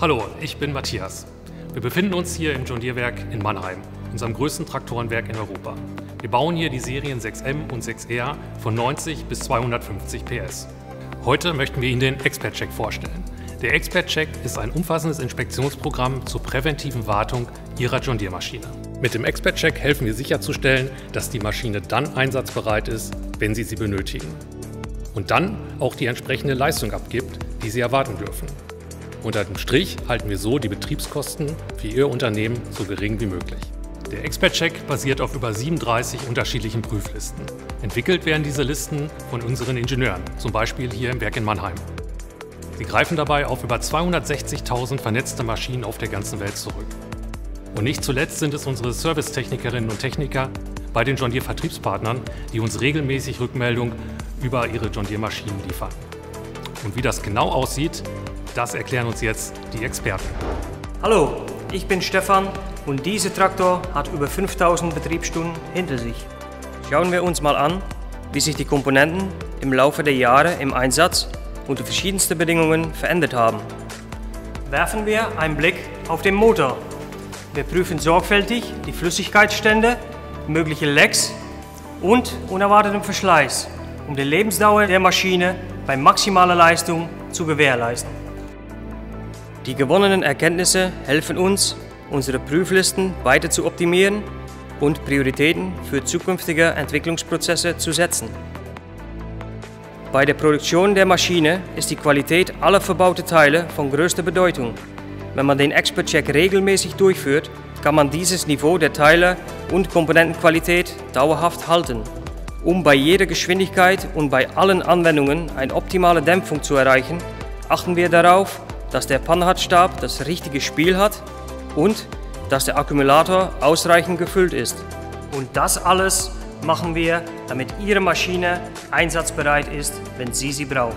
Hallo, ich bin Matthias. Wir befinden uns hier im John Deere Werk in Mannheim, unserem größten Traktorenwerk in Europa. Wir bauen hier die Serien 6M und 6R von 90 bis 250 PS. Heute möchten wir Ihnen den Expert Check vorstellen. Der Expert Check ist ein umfassendes Inspektionsprogramm zur präventiven Wartung Ihrer John Deere Maschine. Mit dem Expert Check helfen wir sicherzustellen, dass die Maschine dann einsatzbereit ist, wenn Sie sie benötigen. Und dann auch die entsprechende Leistung abgibt, die Sie erwarten dürfen. Unter dem Strich halten wir so die Betriebskosten für Ihr Unternehmen so gering wie möglich. Der Expert-Check basiert auf über 37 unterschiedlichen Prüflisten. Entwickelt werden diese Listen von unseren Ingenieuren, zum Beispiel hier im Werk in Mannheim. Sie greifen dabei auf über 260.000 vernetzte Maschinen auf der ganzen Welt zurück. Und nicht zuletzt sind es unsere Servicetechnikerinnen und Techniker bei den John Deere Vertriebspartnern, die uns regelmäßig Rückmeldung über ihre John Deere Maschinen liefern. Und wie das genau aussieht, das erklären uns jetzt die Experten. Hallo, ich bin Stefan und dieser Traktor hat über 5000 Betriebsstunden hinter sich. Schauen wir uns mal an, wie sich die Komponenten im Laufe der Jahre im Einsatz unter verschiedensten Bedingungen verändert haben. Werfen wir einen Blick auf den Motor. Wir prüfen sorgfältig die Flüssigkeitsstände, mögliche Lecks und unerwarteten Verschleiß, um die Lebensdauer der Maschine bei maximaler Leistung zu gewährleisten. Die gewonnenen Erkenntnisse helfen uns, unsere Prüflisten weiter zu optimieren und Prioritäten für zukünftige Entwicklungsprozesse zu setzen. Bei der Produktion der Maschine ist die Qualität aller verbauten Teile von größter Bedeutung. Wenn man den Expert-Check regelmäßig durchführt, kann man dieses Niveau der Teile und Komponentenqualität dauerhaft halten. Um bei jeder Geschwindigkeit und bei allen Anwendungen eine optimale Dämpfung zu erreichen, achten wir darauf, dass der Panhardstab das richtige Spiel hat und dass der Akkumulator ausreichend gefüllt ist. Und das alles machen wir, damit Ihre Maschine einsatzbereit ist, wenn Sie sie brauchen.